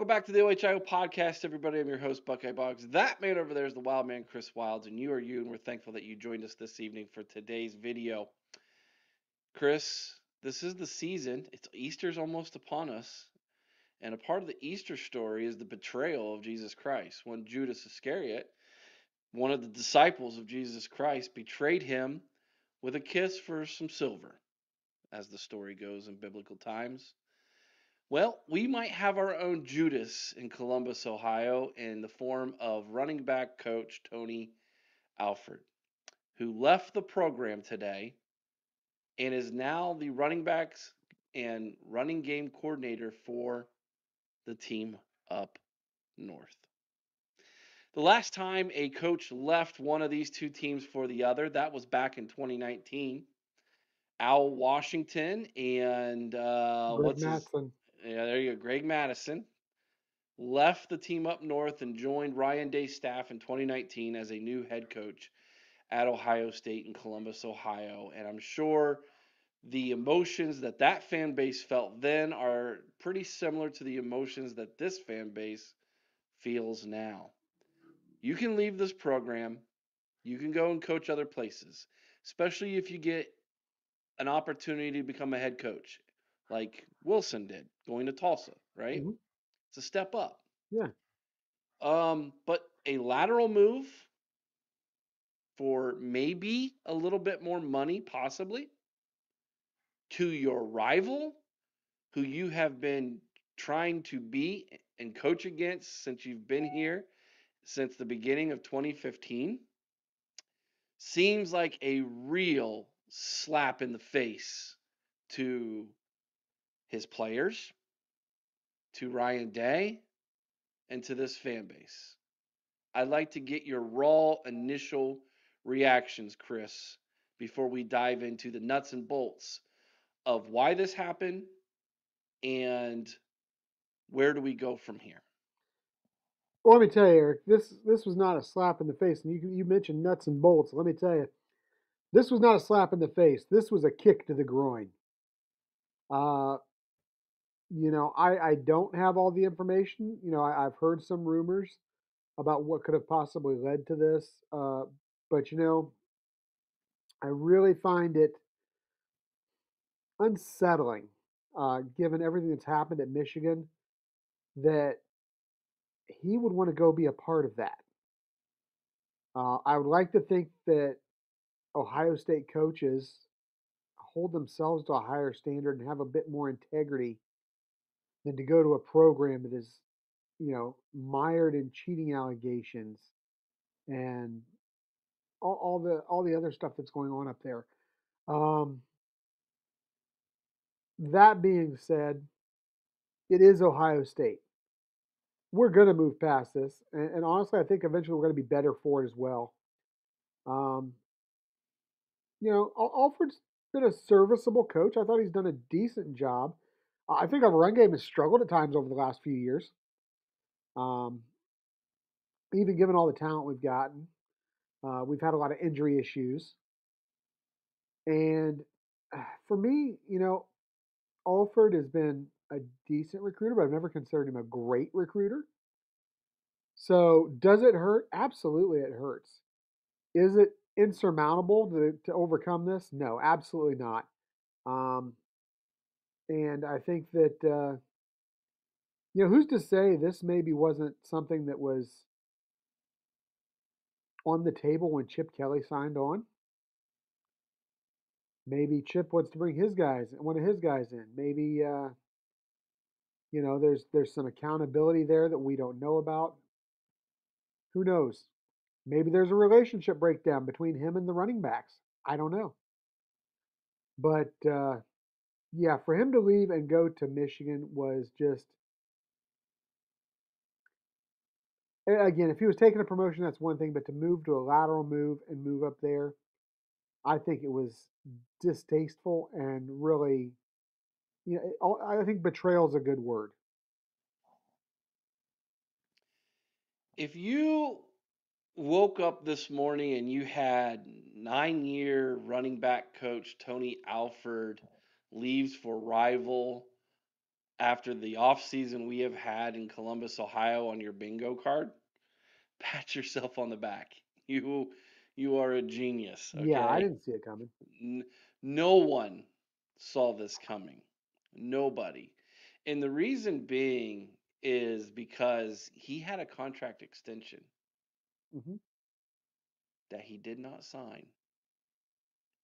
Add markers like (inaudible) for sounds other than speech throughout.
Welcome back to the OHIO podcast, everybody. I'm your host, Buckeye Boggs. That man over there is the wild man, Chris Wilds, and you are you, and we're thankful that you joined us this evening for today's video. Chris, this is the season. It's Easter's almost upon us. And a part of the Easter story is the betrayal of Jesus Christ. When Judas Iscariot, one of the disciples of Jesus Christ, betrayed him with a kiss for some silver, as the story goes in biblical times. Well, we might have our own Judas in Columbus, Ohio, in the form of running back coach Tony Alford, who left the program today and is now the running backs and running game coordinator for the team up north. The last time a coach left one of these two teams for the other, that was back in 2019. Al Washington and uh, Greg what's his Mattison. Yeah, there you go. Greg Mattison left the team up north and joined Ryan Day's staff in 2019 as a new head coach at Ohio State in Columbus, Ohio. And I'm sure the emotions that that fan base felt then are pretty similar to the emotions that this fan base feels now. You can leave this program, you can go and coach other places, especially if you get an opportunity to become a head coach like Wilson did, going to Tulsa, right? Mhm. It's a step up. Yeah. Um, but a lateral move for maybe a little bit more money, possibly, to your rival who you have been trying to beat and coach against since you've been here since the beginning of 2015 seems like a real slap in the face to his players, to Ryan Day, and to this fan base. I'd like to get your raw initial reactions, Chris, before we dive into the nuts and bolts of why this happened and where do we go from here. Well, let me tell you, Eric, this this was not a slap in the face. And you you mentioned nuts and bolts. Let me tell you, this was not a slap in the face. This was a kick to the groin. Uh, you know, I I don't have all the information. You know, I, I've heard some rumors about what could have possibly led to this. Uh, but you know, I really find it unsettling, uh, given everything that's happened at Michigan, that he would want to go be a part of that. Uh, I would like to think that Ohio State coaches hold themselves to a higher standard and have a bit more integrity than to go to a program that is, you know, mired in cheating allegations and all, all the all the other stuff that's going on up there. Um, that being said, it is Ohio State. We're going to move past this, and, and honestly, I think eventually we're going to be better for it as well. Um, you know, Al- Alford's been a serviceable coach. I thought he's done a decent job. I think our run game has struggled at times over the last few years. Um, even given all the talent we've gotten, uh, we've had a lot of injury issues. And uh, for me, you know, Alford has been a decent recruiter, but I've never considered him a great recruiter. So does it hurt? Absolutely, it hurts. Is it insurmountable to, to overcome this? No, absolutely not. Um, and I think that, uh, you know, who's to say this maybe wasn't something that was on the table when Chip Kelly signed on? Maybe Chip wants to bring his guys, one of his guys in. Maybe, uh, you know, there's there's some accountability there that we don't know about. Who knows? Maybe there's a relationship breakdown between him and the running backs. I don't know. But uh, yeah, for him to leave and go to Michigan was just again, if he was taking a promotion, that's one thing. But to move to a lateral move and move up there, I think it was distasteful and really, you know, I think betrayal is a good word. If you woke up this morning and you had nine year running back coach Tony Alford leaves for rival after the off season we have had in Columbus, Ohio on your bingo card, (laughs) pat yourself on the back. You you are a genius. Yeah, I didn't see it coming. No one saw this coming. Nobody. And the reason being is because he had a contract extension hmm that he did not sign.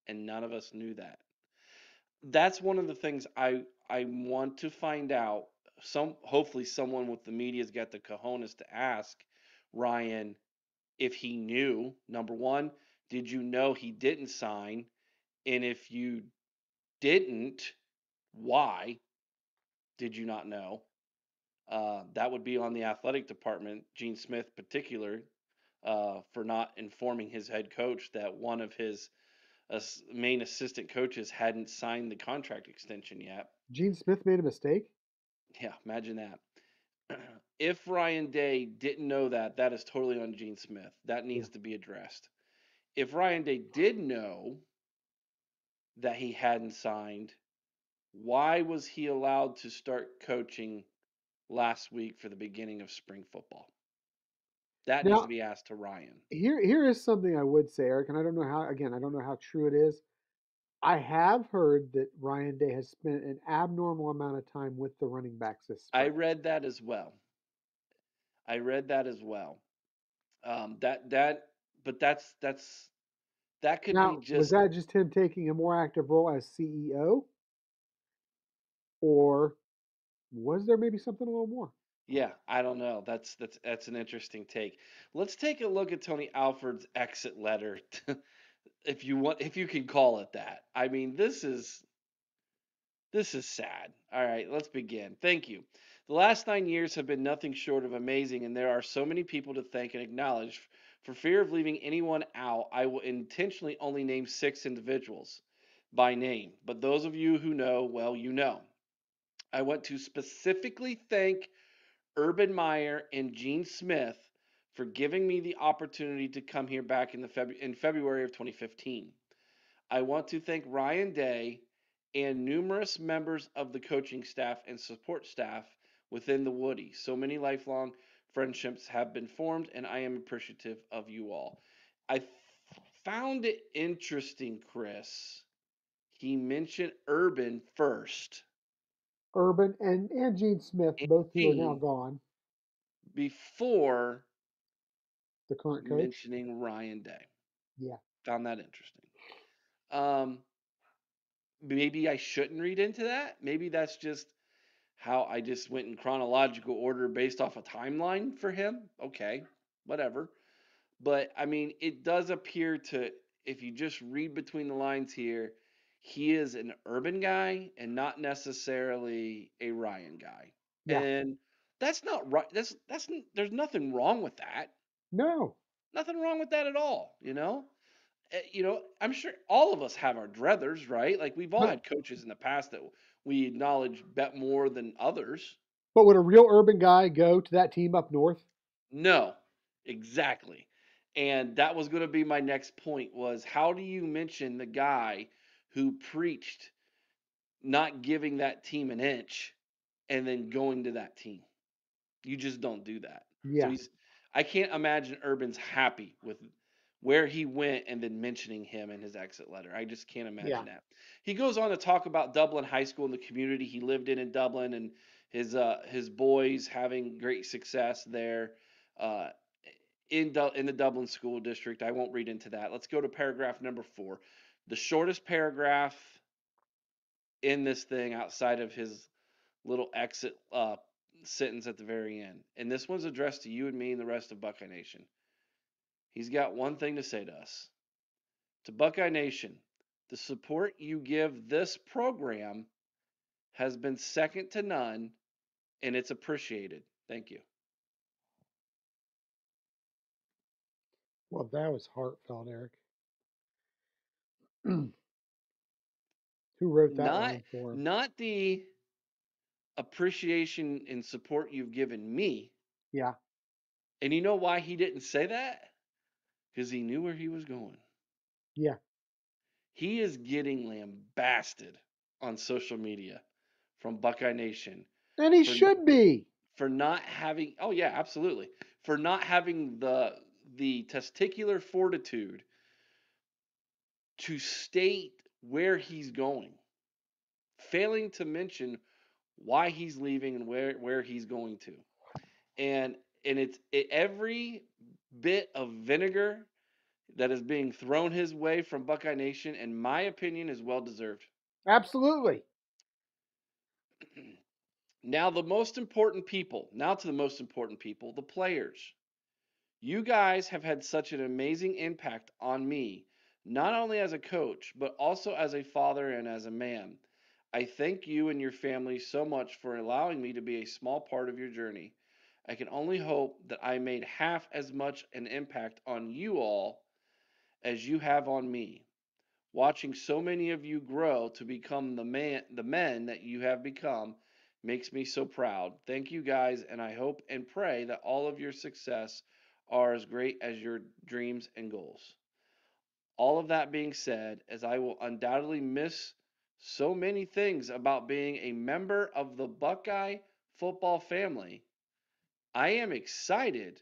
And none of us knew that. That's one of the things I I want to find out. Some hopefully someone with the media's got the cojones to ask Ryan if he knew. Number one, did you know he didn't sign? And if you didn't, why did you not know? Uh, that would be on the athletic department, Gene Smith particular, uh, for not informing his head coach that one of his ass- main assistant coaches hadn't signed the contract extension yet. Gene Smith made a mistake. Yeah, imagine that. (clears throat) if Ryan Day didn't know that, that is totally on Gene Smith. That needs to be addressed. If Ryan Day did know that he hadn't signed, why was he allowed to start coaching last week for the beginning of spring football? That needs to be asked to Ryan. Here, here is something I would say, Eric, and I don't know how. Again, I don't know how true it is. I have heard that Ryan Day has spent an abnormal amount of time with the running backs this I read that as well. I read that as well. Um, that that, but that's that's that could Now, be just. was that just him taking a more active role as CEO, or was there maybe something a little more? Yeah, I don't know. That's that's that's an interesting take. Let's take a look at Tony Alford's exit letter, if you want, if you can call it that. I mean, this is this is sad. All right, let's begin. Thank you. The last nine years have been nothing short of amazing, and there are so many people to thank and acknowledge. For fear of leaving anyone out, I will intentionally only name six individuals by name. But those of you who know, well, you know. I want to specifically thank Urban Meyer and Gene Smith for giving me the opportunity to come here back in the in February of 2015. I want to thank Ryan Day and numerous members of the coaching staff and support staff within the Woody. So many lifelong friendships have been formed, and I am appreciative of you all. I found it interesting, Chris. He mentioned Urban first Urban and and Gene Smith, And both who are now gone, before the current coach. mentioning Ryan Day. Yeah. Found that interesting. Um, maybe I shouldn't read into that. Maybe that's just how I just went in chronological order based off a timeline for him. Okay, whatever. But I mean, it does appear to, if you just read between the lines here, he is an urban guy and not necessarily a Ryan guy. Yeah. And that's not right. That's that's there's nothing wrong with that No, nothing wrong with that at all you know Eh, you know i'm sure all of us have our druthers right like we've all But- had coaches in the past that we acknowledge bet more than others but would a real urban guy go to that team up north? no exactly and that was going to be my next point was how do you mention the guy who preached not giving that team an inch and then going to that team you just don't do that So Yeah, he's, I can't imagine Urban's happy with where he went and then mentioning him in his exit letter. I just can't imagine Yeah. that. He goes on to talk about Dublin High School and the community he lived in in Dublin and his uh, his boys having great success there uh, in Du- in the Dublin School District. I won't read into that. Let's go to paragraph number four, the shortest paragraph in this thing outside of his little exit uh, sentence at the very end. And this one's addressed to you and me and the rest of Buckeye Nation. He's got one thing to say to us. To Buckeye Nation, the support you give this program has been second to none and it's appreciated. Thank you. well, that was heartfelt, Eric. Mm. Who wrote that Not- for him? Not the appreciation and support you've given me. Yeah, And you know why he didn't say that? Because he knew where he was going. yeah, He is getting lambasted on social media from Buckeye Nation And he For should be. for not having oh yeah, absolutely. For not having the the testicular fortitude to state where he's going. Failing to mention why he's leaving and where where he's going to. And and it's it, every bit of vinegar that is being thrown his way from Buckeye Nation in my opinion is well deserved. Absolutely. (clears throat) Now, the most important people, now to the most important people, the players. You guys have had such an amazing impact on me, not only as a coach, but also as a father and as a man. I thank you and your family so much for allowing me to be a small part of your journey. I can only hope that I made half as much an impact on you all as you have on me. Watching so many of you grow to become the man the men that you have become makes me so proud. Thank you guys and I hope and pray that all of your success are as great as your dreams and goals. All of that being said, as I will undoubtedly miss so many things about being a member of the Buckeye football family, I am excited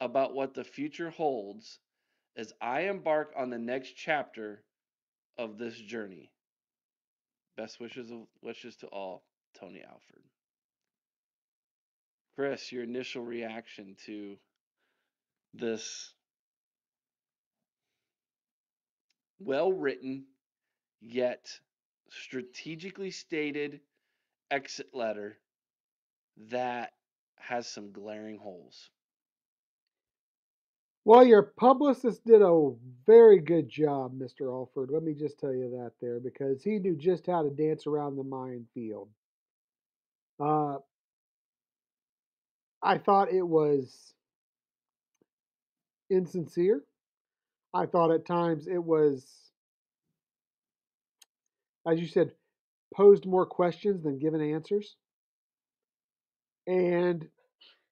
about what the future holds as I embark on the next chapter of this journey. Best wishes wishes to all, Tony Alford. Chris, your initial reaction to this well written yet strategically stated exit letter that has some glaring holes. Well, your publicist did a very good job, Mr. Alford. Let me just tell you that there because he knew just how to dance around the minefield. Uh, I thought it was insincere. I thought at times it was, as you said, posed more questions than given answers. And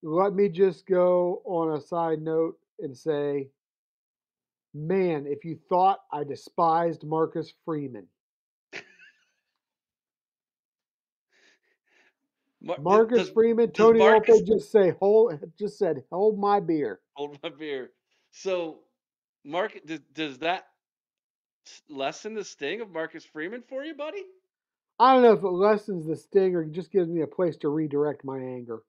let me just go on a side note and say, man, if you thought I despised Marcus Freeman, Mar- eh, Marcus does, Freeman, Tony Marcus just say hold just said hold my beer. hold my beer? So, Mark, does, does that lessen the sting of Marcus Freeman for you, buddy? I don't know if it lessens the sting or just gives me a place to redirect my anger.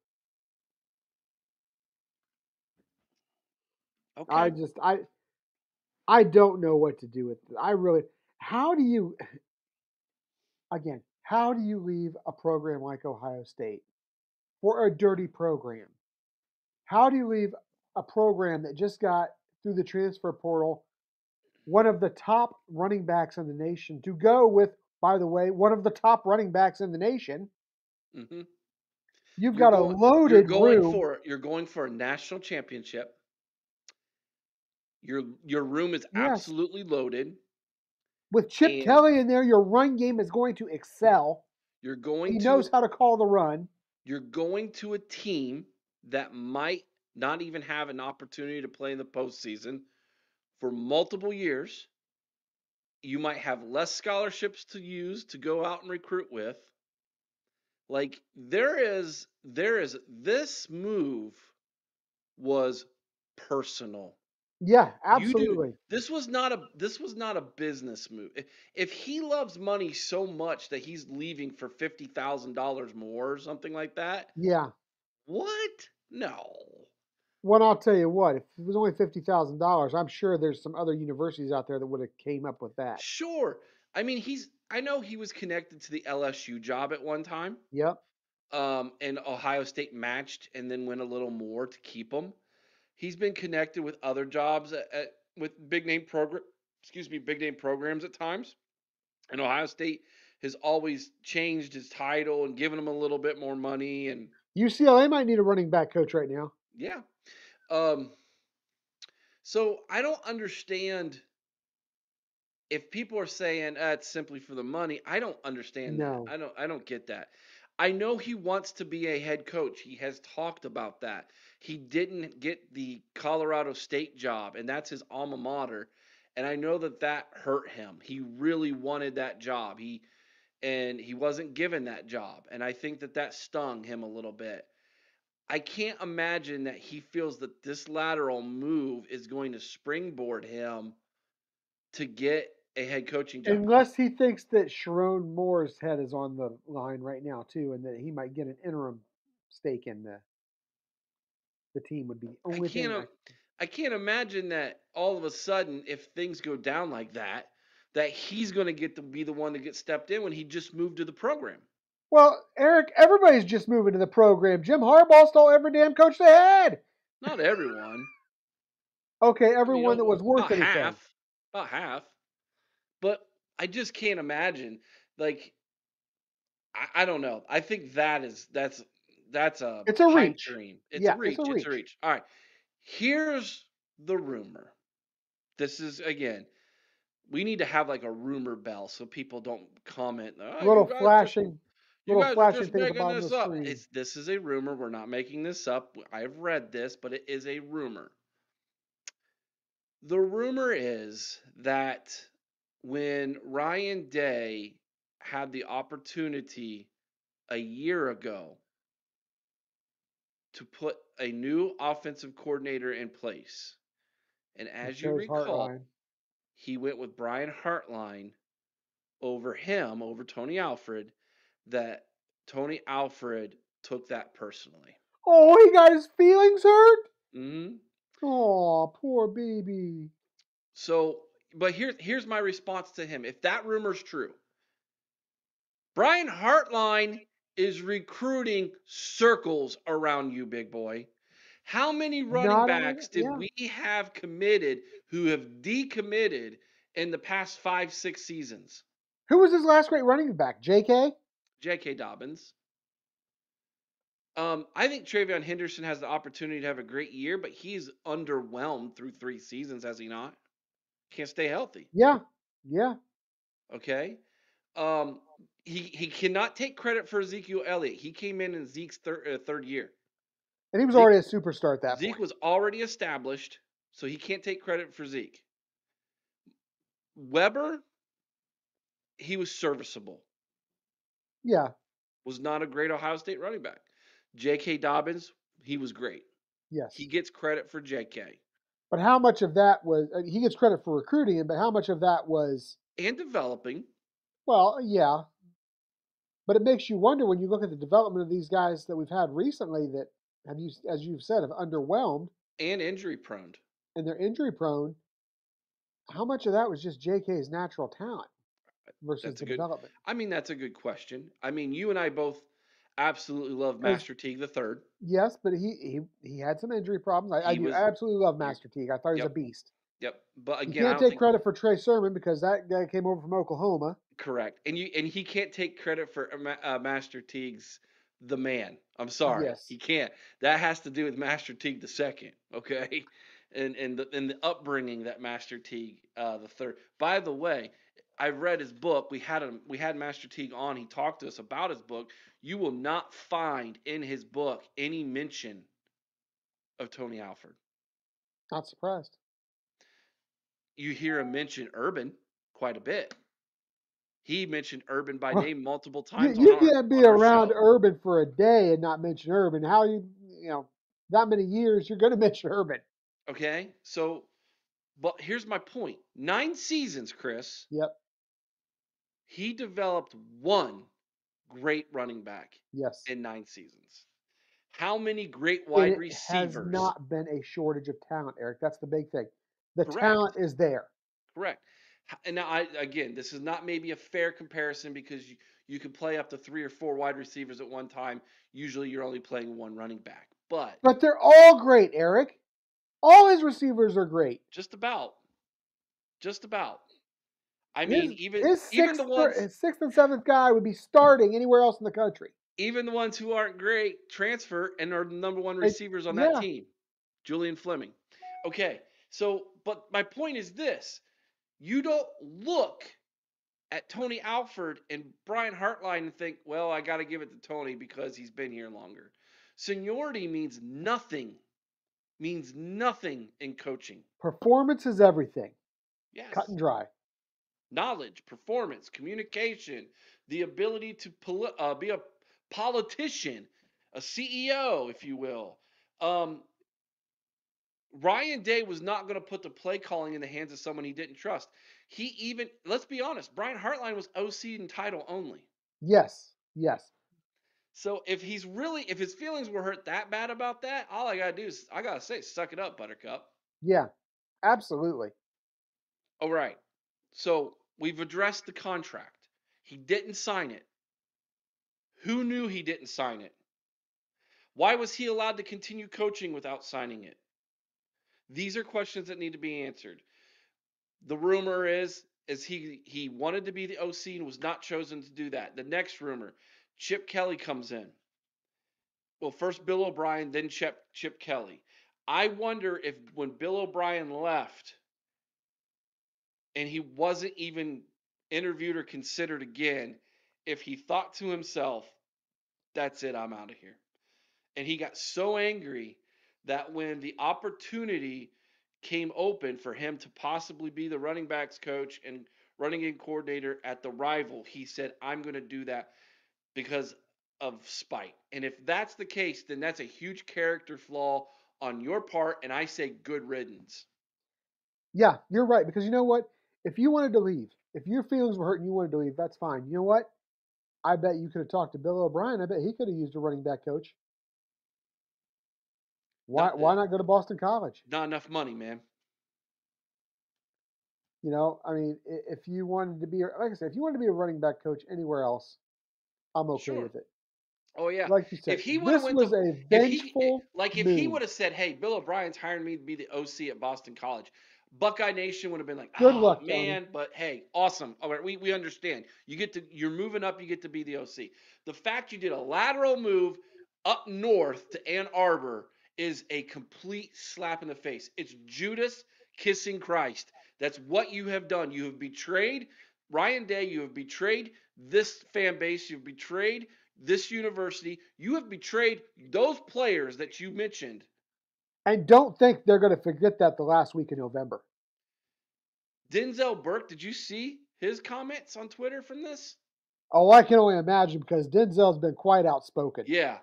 Okay. I just I I don't know what to do with it. I really how do you (sighs) again, how do you leave a program like Ohio State for a dirty program? How do you leave a program that just got through the transfer portal one of the top running backs in the nation to go with, by the way, one of the top running backs in the nation? hmm You've You're got a going. You're loaded going room. for. You're going for a national championship. Your your room is Yes. absolutely loaded, With Chip and Kelly in there, your run game is going to excel. you're He going to knows how to call the run. you're going to a team that might not even have an opportunity to play in the postseason for multiple years. You might have less scholarships to use to go out and recruit with. Like there is there is this move was personal. Yeah, absolutely. this was not a this was not a business move. If he loves money so much that he's leaving for fifty thousand dollars more or something like that, Yeah. what? No. Well, I'll tell you what. If it was only fifty thousand dollars, I'm sure there's some other universities out there that would have came up with that. Sure. I mean, he's I know he was connected to the LSU job at one time. Yep. Um, and Ohio State matched and then went a little more to keep him. He's been connected with other jobs at, at with big name program, excuse me, big name programs at times. And Ohio State has always changed his title and given him a little bit more money and UCLA might need a running back coach right now. yeah. Um so I don't understand if people are saying uh, it's simply for the money. I don't understand that. I don't I don't get that. I know he wants to be a head coach. He has talked about that. He didn't get the Colorado State job and that's his alma mater. And I know that that hurt him. He really wanted that job. He and he wasn't given that job. And I think that that stung him a little bit. I can't imagine that he feels that this lateral move is going to springboard him to get a head coaching job. Unless he thinks that Sherrone Moore's head is on the line right now too, and that he might get an interim stake in the the team would be I only thing. can't. I, I can't imagine that all of a sudden, if things go down like that, that he's going to get to be the one to get stepped in when he just moved to the program. Well, Eric, everybody's just moving to the program. Jim Harbaugh stole every damn coach they had. Not everyone. Okay, I mean, everyone that was worth about anything. half, about half. But I just can't imagine. Like, I, I don't know. I think that is that's that's a It's a reach. dream. It's Yeah, a reach. it's a It's a reach. reach. All right. Here's the rumor. This is again. We need to have like a rumor bell so people don't comment. "Oh, you Little flashing, you guys are just thing at the making this up. It's, this is a rumor. We're not making this up. I've read this, but it is a rumor. The rumor is that when Ryan Day had the opportunity a year ago to put a new offensive coordinator in place, and as you recall, Hartline. he went with Brian Hartline over him, over Tony Alford, that Tony Alford took that personally. Oh, he got his feelings hurt. hmm Oh, poor baby. So, but here, here's my response to him. If that rumor's true, Brian Hartline is recruiting circles around you, big boy. How many running Not backs did yeah. we have committed who have decommitted in the past five, six seasons? Who was his last great running back? J.K. J.K. Dobbins. Um, I think TreVeyon Henderson has the opportunity to have a great year, but he's underwhelmed through three seasons, has he not? Can't stay healthy. Yeah, yeah. Okay. Um, he he cannot take credit for Ezekiel Elliott. He came in in Zeke's thir- uh, third year. And he was Zeke- already a superstar at that Zeke point. was already established, so he can't take credit for Zeke. Weber, he was serviceable. Yeah, Was not a great Ohio State running back. J.K. Dobbins, he was great. yes. He gets credit for J.K. But how much of that was? uh, He gets credit for recruiting him, but how much of that was? and developing. Well, yeah. But it makes you wonder when you look at the development of these guys that we've had recently that have you, as you've said, have underwhelmed and injury prone. and they're injury prone. How much of that was just J.K.'s natural talent versus good- development? I mean, that's a good question. I mean, you and I both absolutely love Master Teague the third. Yes, but he he he had some injury problems. I, I was- I absolutely love Master Teague. I thought he was Yep. a beast. Yep. But You again, I can't take credit for Trey Sermon because that guy came over from Oklahoma. correct. And you and he can't take credit for uh, uh, Master Teague's the man. I'm sorry, Yes. he can't. That has to do with Master Teague the second. Okay. (laughs) And and the and the upbringing that Master Teague uh, the third. By the way, I read his book. We had him. We had Master Teague on. He talked to us about his book. You will not find in his book any mention of Tony Alford. Not surprised. You hear him mention Urban quite a bit. He mentioned Urban by name multiple times. you on can't be on around show. Urban for a day and not mention Urban. How you you know that many years you're going (laughs) to mention Urban? Okay, so, but here's my point. point: nine seasons, Chris. Yep. He developed one great running back Yes. in nine seasons. How many great wide and it receivers? has not been a shortage of talent, Eric. That's the big thing. The Correct. talent is there. Correct. And now, I again, this is not maybe a fair comparison because you you can play up to three or four wide receivers at one time. Usually, you're only playing one running back, but But they're all great, Eric. All his receivers are great. just about, just about. I His- mean, even his even sixth, the ones his sixth and seventh guy would be starting anywhere else in the country. even the ones who aren't great transfer and are the number one receivers on yeah. that team. Julian Fleming. Okay, so but my point is this: you don't look at Tony Alford and Brian Hartline and think, well, I got to give it to Tony because he's been here longer. Seniority means nothing. Means nothing in coaching. Performance is everything. Yes. Cut and dry. Knowledge, performance, communication, the ability to poli- uh, be a politician, a CEO, if you will. Um, Ryan Day was not going to put the play calling in the hands of someone he didn't trust. He even, let's be honest, Brian Hartline was OC and title only. Yes, yes. So if he's really, if his feelings were hurt that bad about that, all I gotta do is, I gotta say, suck it up, Buttercup. Yeah, absolutely. All right. So we've addressed the contract. He didn't sign it. Who knew he didn't sign it? Why was he allowed to continue coaching without signing it? These are questions that need to be answered. The rumor is is he he wanted to be the OC and was not chosen to do that. The next rumor, Chip Kelly comes in. Well, first Bill O'Brien, then Chip Chip Kelly. I wonder if when Bill O'Brien left and he wasn't even interviewed or considered again, if he thought to himself, that's it, I'm out of here. And he got so angry that when the opportunity came open for him to possibly be the running backs coach and running in coordinator at the rival, he said, I'm going to do that because of spite. And if that's the case, then that's a huge character flaw on your part. And I say, good riddance. Yeah, you're right. Because you know what? If you wanted to leave, if your feelings were hurt and you wanted to leave, that's fine. You know what? I bet you could have talked to Bill O'Brien. I bet he could have used a running back coach. Why Not why not go to Boston College? Not enough money, man. You know, I mean, if you wanted to be, like I said, if you wanted to be a running back coach anywhere else, I'm okay Sure. with it. Oh, yeah. Like you said, if he would have this went was to, a if he, like if he would have said, "Hey, Bill O'Brien's hiring me to be the OC at Boston College," Buckeye Nation would have been like, Good "Oh luck, Tony." man!" But hey, awesome. All right, we we understand. You get to you're moving up. You get to be the OC. The fact you did a lateral move up north to Ann Arbor is a complete slap in the face. It's Judas kissing Christ. That's what you have done. You have betrayed Ryan Day. You have betrayed this fan base. You've betrayed this university. You have betrayed those players that you mentioned. And don't think they're going to forget that the last week in November. Denzel Burke, did you see his comments on Twitter from this? Oh, I can only imagine because Denzel's been quite outspoken. Yeah.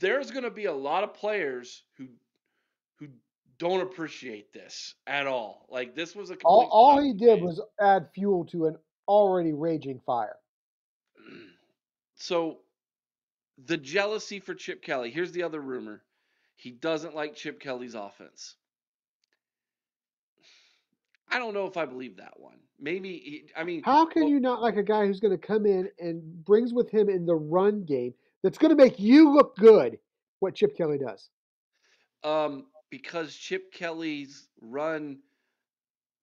There's going to be a lot of players who who don't appreciate this at all. Like this was a All, all he did was add fuel to an already raging fire. (clears throat) so the jealousy for Chip Kelly. Here's the other rumor. He doesn't like Chip Kelly's offense. I don't know if I believe that one. Maybe he, I mean How can well- you not like a guy who's going to come in and brings with him in the run game that's going to make you look good what Chip Kelly does? Um, because Chip Kelly's run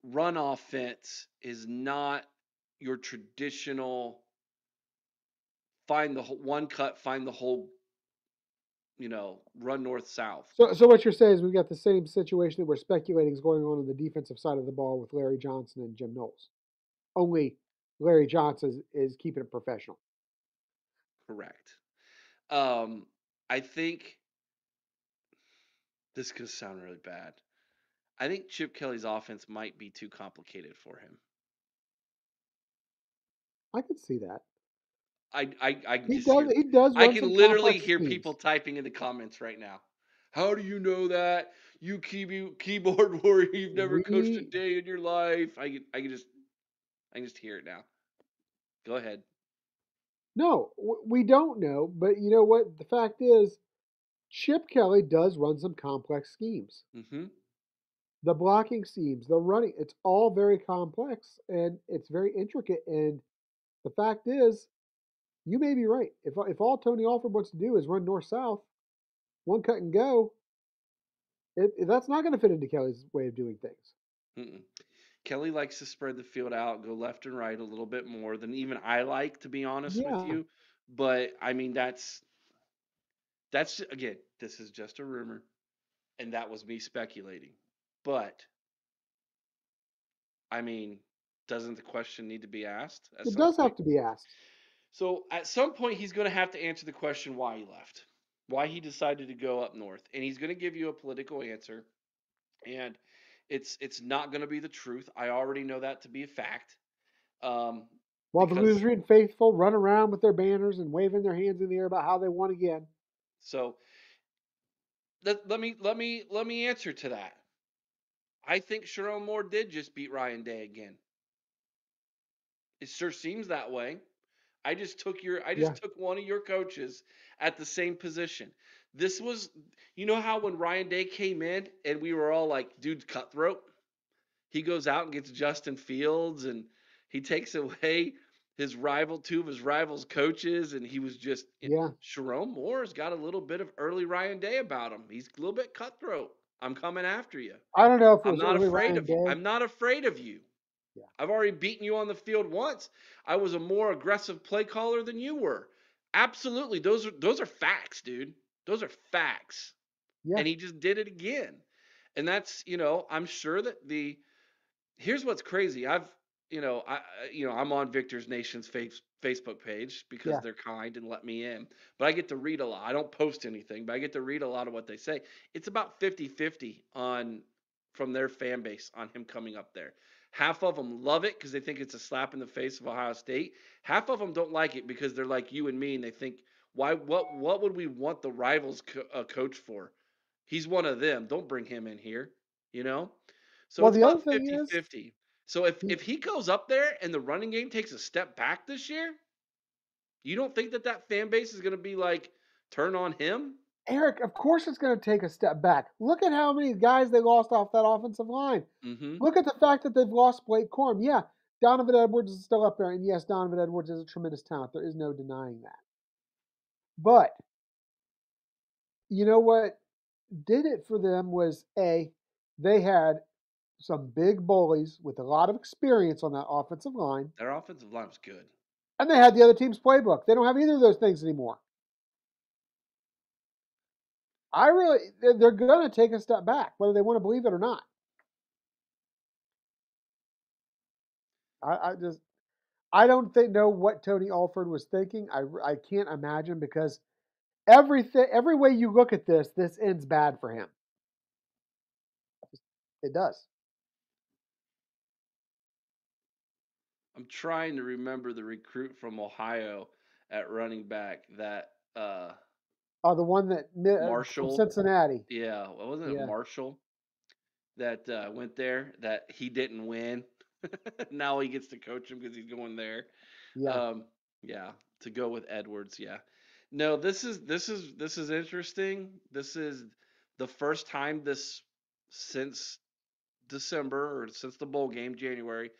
run offense is not your traditional find the hole, one cut, find the hole, you know, run north south. So, so what you're saying is we've got the same situation that we're speculating is going on on the defensive side of the ball with Larry Johnson and Jim Knowles. Only Larry Johnson is, is keeping it professional. Correct. Um, I think this could sound really bad. I think Chip Kelly's offense might be too complicated for him. I could see that. I I I He does. hear- He does. I can literally hear people typing in the comments right now. How do you know that? You keyboard keyboard (laughs) warrior, you've never coached a day in your life. I can I can just I can just hear it now. Go ahead. No, we don't know. But you know what? The fact is, Chip Kelly does run some complex schemes. Mm-hmm. The blocking schemes, the running, it's all very complex and it's very intricate. And the fact is, you may be right. If if all Tony Alford wants to do is run north south, one cut and go, it, that's not going to fit into Kelly's way of doing things. Mm-mm. Kelly likes to spread the field out, go left and right a little bit more than even I like, to be honest Yeah. with you. But I mean, that's that's again, this is just a rumor, and that was me speculating. But I mean, doesn't the question need to be asked? It does point? have to be asked. So at some point, he's going to have to answer the question why he left, why he decided to go up north, and he's going to give you a political answer, and it's it's not going to be the truth. I already know that to be a fact. Um, While the because Lutheran faithful run around with their banners and waving their hands in the air about how they won again. so let, let me let me let me answer to that. I think Sherrone Moore did just beat Ryan Day again. It sure seems that way. I just took your I just Yeah. took one of your coaches at the same position. This was you know how when Ryan Day came in and we were all like, dude's cutthroat. He goes out and gets Justin Fields and he takes away his rival, two of his rivals' coaches, and he was just Yeah. Sherrone Moore's got a little bit of early Ryan Day about him. He's a little bit cutthroat. I'm coming after you. I don't know if it I'm not afraid Ryan of you. I'm not afraid of you. Yeah. I've already beaten you on the field once. I was a more aggressive play caller than you were. Absolutely. Those are those are facts, dude. Those are facts. Yeah. And he just did it again. And that's, you know, I'm sure that the here's what's crazy. I've, you know, I, you know, I'm on Victor's Nation's face, Facebook page because Yeah. they're kind and let me in. But I get to read a lot. I don't post anything, but I get to read a lot of what they say. It's about 50-50 on from their fan base on him coming up there. Half of them love it because they think it's a slap in the face of Ohio State. Half of them don't like it because they're like you and me, and they think, why? What? What would we want the rivals co- uh, coach for? He's one of them. Don't bring him in here. You know. So Well, it's the other thing 50 is- 50. So if if he goes up there and the running game takes a step back this year, you don't think that that fan base is going to be like turn on him? Eric, of course it's going to take a step back. Look at how many guys they lost off that offensive line. Mm-hmm. Look at the fact that they've lost Blake Corum. Yeah, Donovan Edwards is still up there, and yes, Donovan Edwards is a tremendous talent. There is no denying that. But you know what did it for them was a they had some big bullies with a lot of experience on that offensive line, Their offensive line was good. and they had the other team's playbook. They don't have either of those things anymore. I really, they're, going to take a step back, whether they want to believe it or not. I, I just, I don't think know what Tony Alford was thinking. I, I can't imagine because everything, every way you look at this, this ends bad for him. It does. I'm trying to remember the recruit from Ohio at running back that uh Oh, the one that uh, Marshall. Cincinnati. yeah, what wasn't Yeah. it Marshall that uh, went there that he didn't win. (laughs) now he gets to coach him because he's going there. Yeah. Um, yeah, to go with Edwards, yeah. No, this is this is this is interesting. This is the first time this since December or since the bowl game January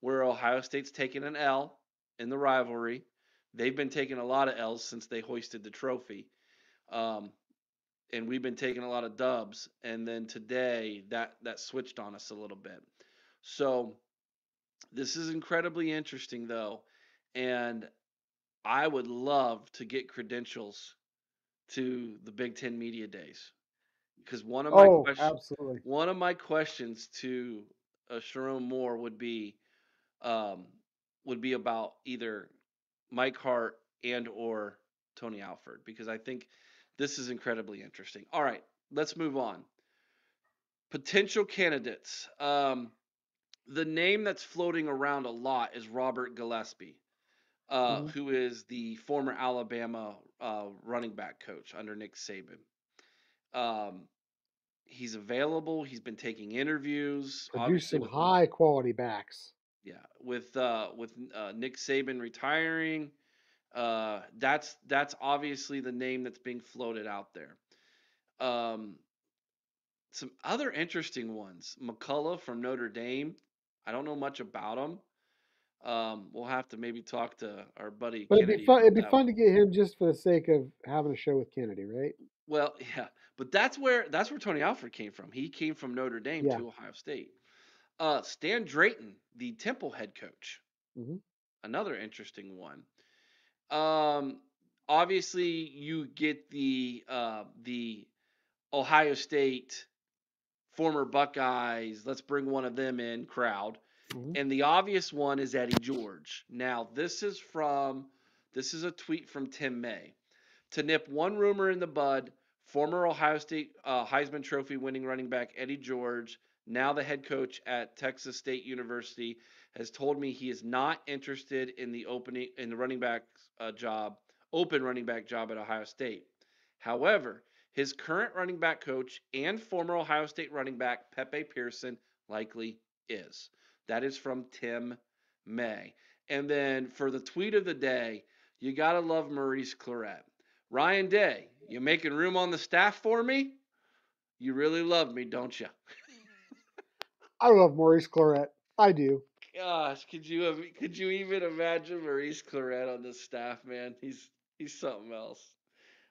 where Ohio State's taken an L in the rivalry. They've been taking a lot of L's since they hoisted the trophy. Um, and we've been taking a lot of dubs and then today that that switched on us a little bit. So this is incredibly interesting though and I would love to get credentials to the Big 10 Media Days because one of my oh, questions absolutely. one of my questions to uh, Sherrone Moore would be um, would be about either Mike Hart and or Tony Alford because I think this is incredibly interesting. All right, let's move on. Potential candidates. Um, the name that's floating around a lot is Robert Gillespie, uh, Mhm. who is the former Alabama uh, running back coach under Nick Saban. Um, he's available. He's been taking interviews. Producing high quality backs. yeah, with uh, with uh, Nick Saban retiring, uh, that's that's obviously the name that's being floated out there. Um, some other interesting ones: McCullough from Notre Dame. I don't know much about him. Um, we'll have to maybe talk to our buddy. But it'd be fun. It'd be fun to get him just for the sake of having a show with Kennedy, right? Well, (laughs) yeah, but that's where that's where Tony Alford came from. He came from Notre Dame Yeah. to Ohio State. Uh, Stan Drayton, the Temple head coach, Mhm. another interesting one. Um, obviously, you get the uh, the Ohio State former Buckeyes. Let's bring one of them in crowd. Mhm. And the obvious one is Eddie George. Now, this is from this is a tweet from Tim May. To nip one rumor in the bud, former Ohio State uh, Heisman Trophy winning running back Eddie George, now the head coach at Texas State University, has told me he is not interested in the opening in the running back uh, job, open running back job at Ohio State. However, his current running back coach and former Ohio State running back Pepe Pearson likely is. That is from Tim May. And then for the tweet of the day, you gotta love Maurice Clarett. Ryan Day, you making room on the staff for me? You really love me, don't you? (laughs) I love Maurice Clarett. I do. Gosh, could you have, could you even imagine Maurice Clarett on the staff, man? He's he's something else.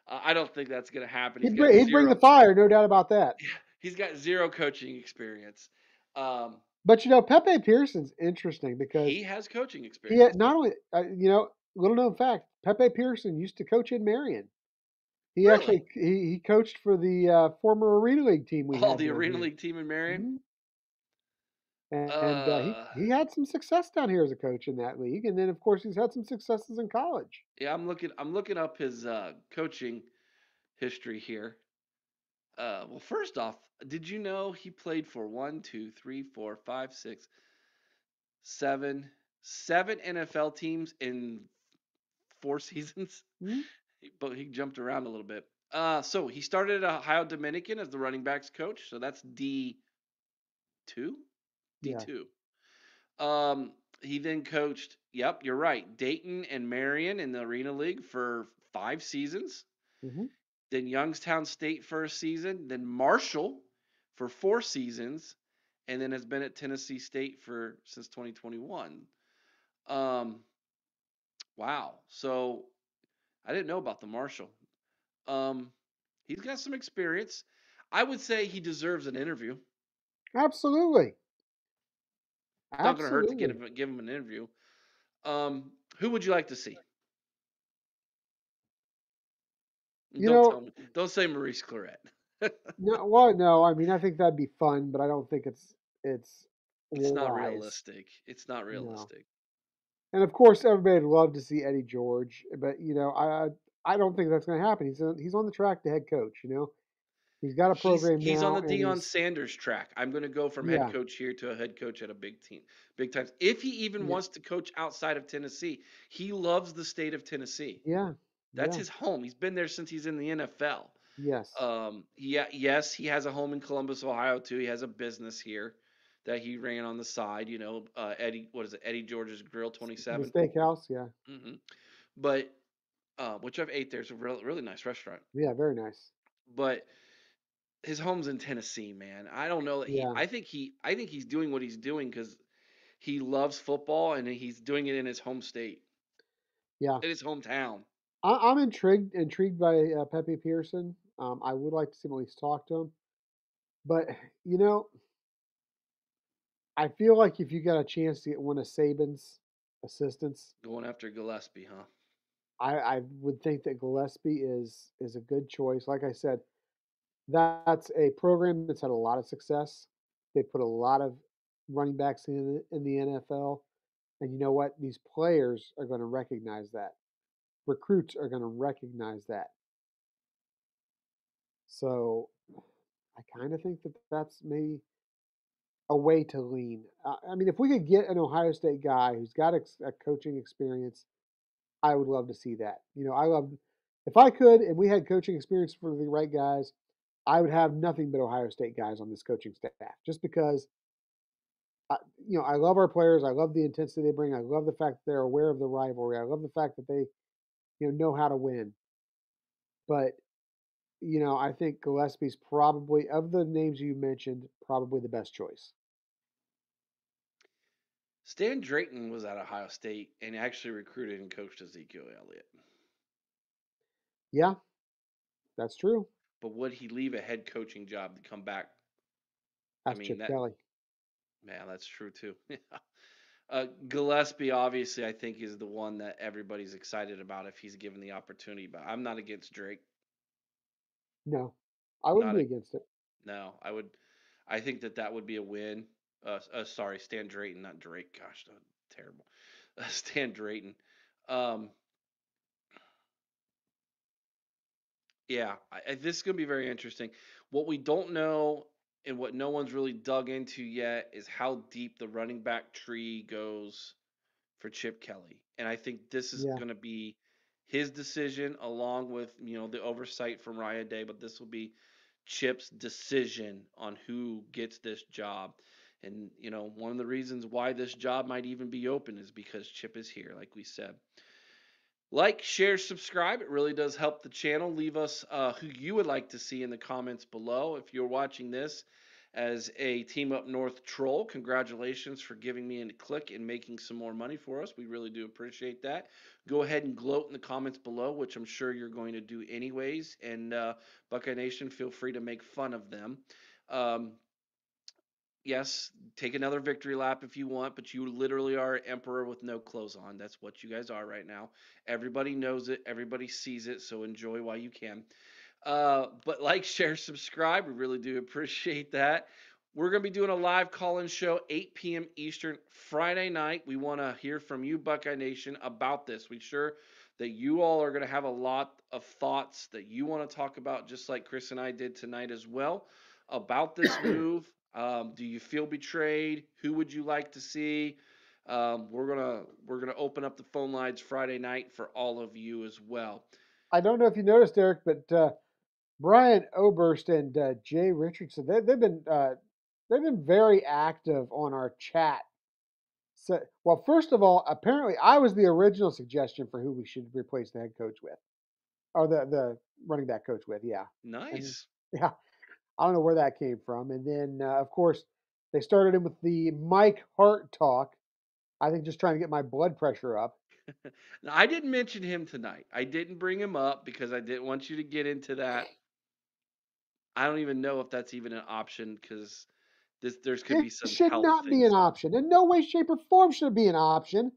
Uh, I don't think that's gonna happen. He'd, bring, he'd bring, the fire, no doubt about that. He's got zero coaching experience. Um, but you know, Pepe Pearson's interesting because he has coaching experience. Yeah, not only, uh, you know, little known fact, Pepe Pearson used to coach in Marion. He Really? actually he, he coached for the uh, former Arena League team we Oh, had. the Arena. League team in Marion. Mhm. And, and uh, Uh. he, he had some success down here as a coach in that league, and then of course he's had some successes in college. Yeah, I'm looking. I'm looking up his uh, coaching history here. Uh, well, first off, did you know he played for one, two, three, four, five, six, seven, seven NFL teams in four (laughs) seasons? Mhm. He- But he jumped around a little bit. Uh, so he started at Ohio Dominican as the running backs coach. So that's D two, D Yeah. two. Um, he then coached. Yep, you're right. Dayton and Marion in the Arena League for five seasons. Mhm. Then Youngstown State for a season. Then Marshall for four seasons, and then has been at Tennessee State for since 2021. Um, wow. So I didn't know about the Marshall. Um, he's got some experience. I would say he deserves an interview. Absolutely. It's not going to hurt to get him, give him an interview. Um, who would you like to see? You don't know- tell me. Don't say Maurice Clarett. (laughs) No, well, no, I mean I think that'd be fun, but I don't think it's it's It's not realistic. It's not realistic. And of course, everybody'd love to see Eddie George, but you know, I I don't think that's going to happen. He's on, he's on the track to head coach. You know, he's got a program he's now. on the Deion Sanders track. I'm going to go from Yeah. head coach here to a head coach at a big team, big times. If he even Yeah. wants to coach outside of Tennessee, he loves the state of Tennessee. Yeah, That's yeah, his home. He's been there since he's in the NFL. yes, Um, yeah, yes, he has a home in Columbus, Ohio too. He has a business here that he ran on the side. You know, uh, Eddie, what is it? Eddie George's Grill the 27. steakhouse. Yeah, hmm But uh, which I've ate there. It's a really, really nice restaurant. yeah, very nice. But his home's in Tennessee, man. I don't know that he. Yeah. I think he. I think he's doing what he's doing because he loves football and he's doing it in his home state, Yeah, in his hometown. I, I'm intrigued intrigued by uh, Pepe Pearson. Um, I would like to see him at least talk to him, but you know, I feel like if you got a chance to get one of Saban's assistants, Going after Gillespie, huh? I, I would think that Gillespie is is a good choice. Like I said, that's a program that's had a lot of success. They put a lot of running backs in the- in the NFL, and you know what? These players are going to recognize that. Recruits are going to recognize that. So, I kind of think that that's maybe a way to lean. I mean, if we could get an Ohio State guy who's got a coaching experience I would love to see that. You know, I love if I could and we had coaching experience for the right guys, I would have nothing but Ohio State guys on this coaching staff just because I, you know, I love our players, I love the intensity they bring, I love the fact that they're aware of the rivalry. I love the fact that they you know know how to win. But you know, I think Gillespie's probably of the names you mentioned, probably the best choice. Stan Drayton was at Ohio State and actually recruited and coached Ezekiel Elliott. Yeah. That's true. But would he leave a head coaching job to come back? I mean, Chip that- Kelly. Man, that's true too. (laughs) uh, Gillespie, obviously, I think is the one that everybody's excited about if he's given the opportunity. But I'm not against Drake. No. I wouldn't Not be a- against it. No, I would. I think that that would be a win. Uh, uh sorry, Stan Drayton, not Drake. Gosh, terrible. Uh, (laughs) Stan Drayton. Um, yeah, I, this is gonna be very interesting. What we don't know and what no one's really dug into yet is how deep the running back tree goes for Chip Kelly. And I think this is Yeah. going to be his decision along with, you know, the oversight from Ryan Day, but this will be Chip's decision on who gets this job. And, you know, one of the reasons why this job might even be open is because Chip is here, like we said. Like, share, subscribe. It really does help the channel. Leave us uh, who you would like to see in the comments below. If you're watching this as a Team Up North troll, congratulations for giving me a click and making some more money for us. We really do appreciate that. Go ahead and gloat in the comments below, which I'm sure you're going to do anyways. And uh, Buckeye Nation, feel free to make fun of them. Um, yes, take another victory lap if you want, but you literally are emperor with no clothes on. That's what you guys are right now. Everybody knows it, everybody sees it, so enjoy while you can. Uh, but (laughs) like, share, subscribe. We really do appreciate that. We're going to be doing a live call in show 8 p.m. Eastern Friday night. We want to hear from you, Buckeye Nation, about this. We sure that you all are going to have a lot of thoughts that you want to talk about, just like Chris and I did tonight as well, about this (coughs) move. Um, do you feel betrayed? Who would you like to see? Um, we're gonna we're gonna open up the phone lines Friday night for all of you as well. I don't know if you noticed, Eric, but uh, Brian Oberst and uh, Jay Richardson, they, they've been uh, they've been very active on our chat. So, well, first of all, apparently I was the original suggestion for who we should replace the head coach with, or the the running back coach with. Yeah, Nice. (laughs) yeah. I don't know where that came from. And then, uh, of course, they started him with the Mike Hart talk. I think just trying to get my blood pressure up. (laughs) Now, I didn't mention him tonight. I didn't bring him up because I didn't want you to get into that. I don't even know if that's even an option because this there's could be It some should not be an option. In no way, shape, or form should it be an option.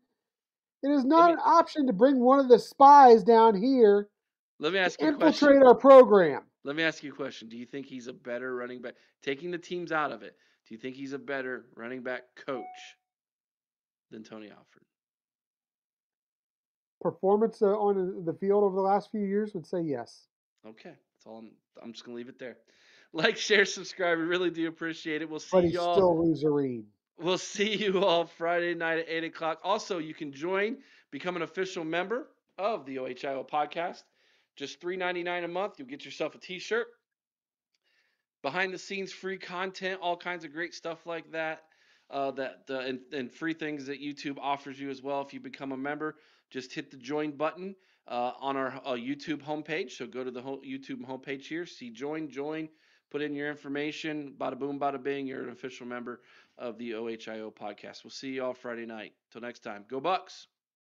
It is not mean- an option to bring one of the spies down here Let me ask to you a question. infiltrate our program. Let me ask you a question. Do you think he's a better running back? Taking the teams out of it, do you think he's a better running back coach than Tony Alford? Performance uh, on the field over the last few years would say yes. Okay, that's all. I'm. I'm just gonna leave it there. (laughs) Like, share, subscribe. We really do appreciate it. We'll see But he's y'all. still loserine. We'll see you all Friday night at 8 o'clock. Also, you can join, become an official member of the OHIO podcast. Just $3.99 a month. You'll get yourself a t shirt, behind the scenes free content, all kinds of great stuff like that. Uh, that uh, and, and free things that YouTube offers you as well. If you become a member, just hit the join button uh, on our uh, YouTube homepage. So go to the whole YouTube homepage here, see join, join, put in your information. Bada boom, bada bing. You're an official member of the OHIO podcast. We'll see you all Friday night. Till next time, go Bucks.